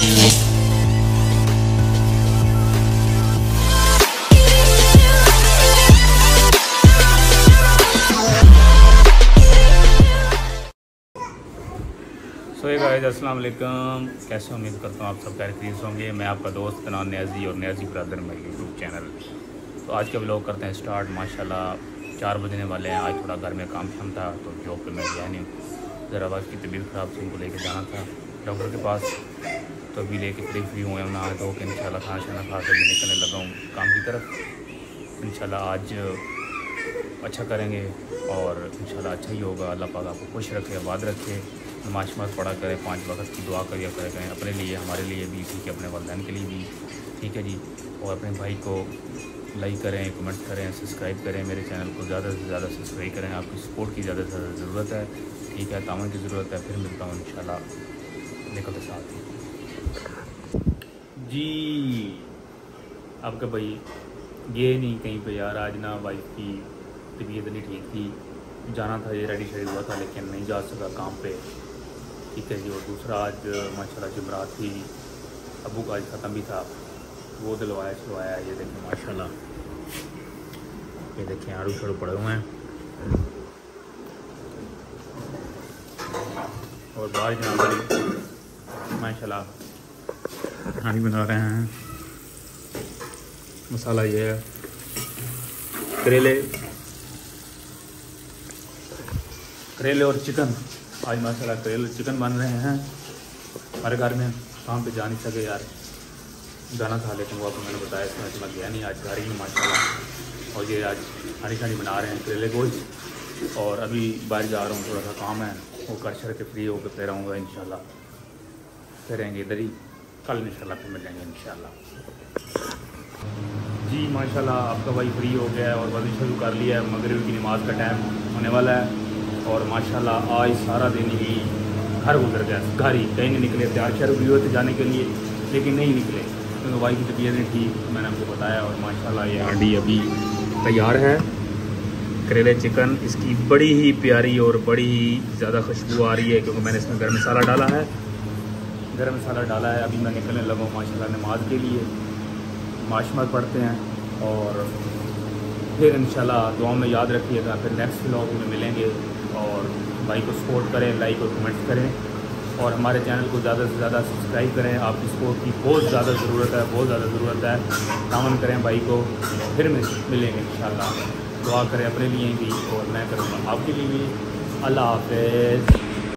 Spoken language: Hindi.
सो गाइस अस्सलाम वालेकुम कैसे उम्मीद करता हूँ आप सब खैर होंगे। मैं आपका दोस्त नाम न्याजी और न्याजी ब्रदर मेरे यूट्यूब चैनल तो आज का ब्लॉग करते हैं स्टार्ट माशाल्लाह, चार बजने वाले हैं। आज थोड़ा घर में काम शाम था तो जॉब पे मैं गया नहीं। ज़रा बात की तबीयत ख़राब थी, उनको लेके जाना था। डॉक्टर के पास तो अभी लेके फ्री फ्री हुए हैं नहा धो के इन खाना शाना खा कर भी निकलने लगा हूँ काम की तरफ़। इन आज अच्छा करेंगे और इन अच्छा ही होगा। अल्लाह पाक आपको खुश रखे, आबाद रखे, नमाज़ शमाज पढ़ा करें, पाँच वक्त की दुआ करिया करें करें अपने लिए, हमारे लिए भी, ठीक है, अपने वालदेन के लिए भी, ठीक है जी। और अपने भाई को लाइक करें कमेंट करें, सब्सक्राइब करें मेरे चैनल को, ज़्यादा से ज़्यादा सब्सक्राइब करें, आपकी सपोर्ट की ज़्यादा से ज़्यादा ज़रूरत है, ठीक है तामन की ज़रूरत है, फिर मिलता हूँ इन निकलते साथ जी आपका भाई, ये नहीं कहीं पे यार, आज ना वाइफ की तबीयत नहीं ठीक थी। जाना था, ये रेडी शेडी हुआ था, लेकिन नहीं जा सका काम पे। ठीक है जी, और दूसरा आज, माशाल्लाह जमरात थी। अबू का आज ख़त्म भी था। वो दिलवाया छलवाया ये देखें, माशाल्लाह। ये देखें, आड़ू शाड़ू पड़े हुए हैं। और बाहर वाली माशाल्लाह। खानी बना रहे हैं। मसाला ये है। करेले। करेले और चिकन। आज माशाल्लाह करेले चिकन बन रहे हैं। हमारे घर में काम पे जा नहीं सके यार। जाना था लेकिन वो आपको मैंने बताया इसमें मैं गया नहीं, आज घर ही माशाल्लाह। और ये आज खानी खानी बना रहे हैं करेले गोश्त। और अभी बाहर जा रहा हूँ, थोड़ा सा काम है। वो कर शर के फ्री होकर फिर रहूँगा इन फिर रहेंगे इधर ही। कल इन फिर मिलेंगे इन जी, माशाल्लाह, आपका भाई फ्री हो गया है और वजह शुरू कर लिया है। मगरब की नमाज़ का टाइम होने वाला है और माशाल्लाह आज सारा दिन ही घर गुजर गया। घर ही, कहीं नहीं निकले। तैयार शहर हुए थे जाने के लिए, लेकिन नहीं निकले। क्योंकि वाई की तबीयत नहीं थी मैंने आपको बताया और माशाल्लाह ये हांडी अभी तैयार है। करेले चिकन, इसकी बड़ी ही प्यारी और बड़ी ही ज़्यादा खुशबू आ रही है क्योंकि मैंने इसमें गर्म मसाला डाला है। गर्म मसाला डाला है। अभी मैं निकलने लगा हूँ माशा नमाज़ के लिए। माशमत पढ़ते हैं और फिर इन दुआ में याद रखिएगा। फिर नेक्स्ट ब्लॉग में मिलेंगे और भाई को सपोर्ट करें लाइक और कमेंट करें और हमारे चैनल को ज़्यादा से ज़्यादा सब्सक्राइब करें। आपकी सपोर्ट की बहुत ज़्यादा ज़रूरत है, बहुत ज़्यादा ज़रूरत है। कामन करें भाई को, फिर मिलेंगे इन दुआ करें अपने लिए भी और मैं करूँगा आपके लिए भी। अल्लाह हाफ़